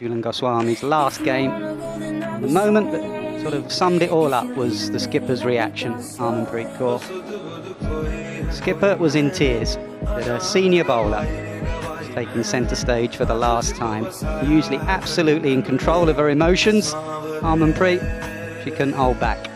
Jhulan Goswami's last game. The moment that sort of summed it all up was the skipper's reaction, Harmanpreet Kaur. Skipper was in tears that a senior bowler was taking centre stage for the last time. Usually absolutely in control of her emotions, Harmanpreet, she couldn't hold back.